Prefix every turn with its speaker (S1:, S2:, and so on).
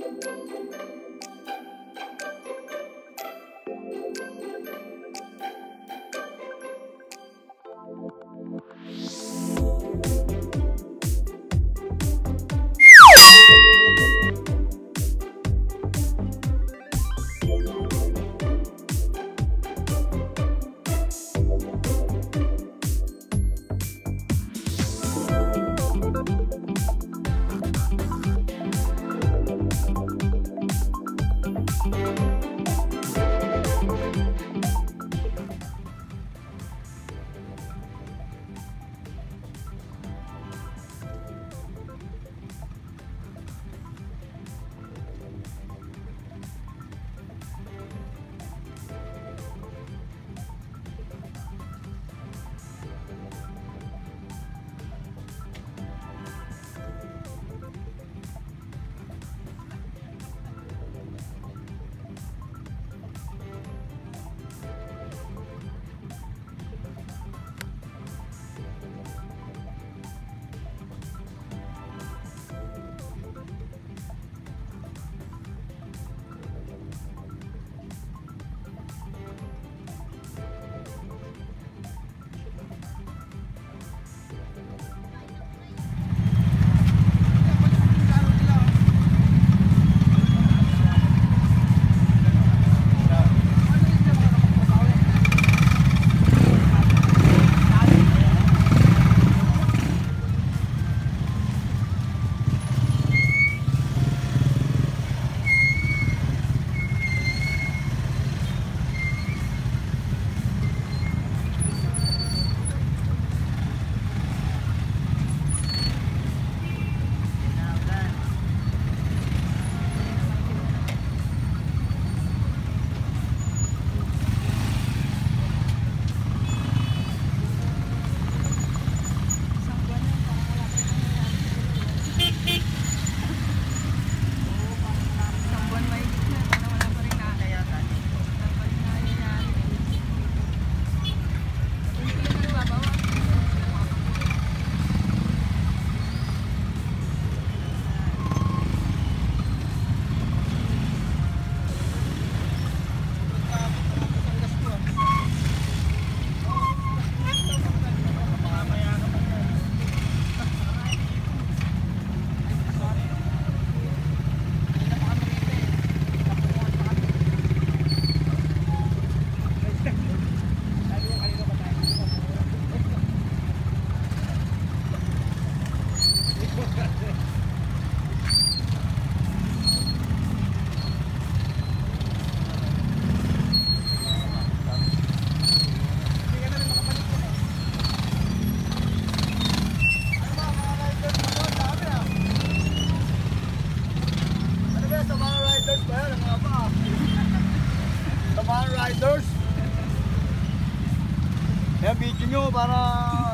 S1: フフフ。Thank you. Riders Riders Yan, video nyo para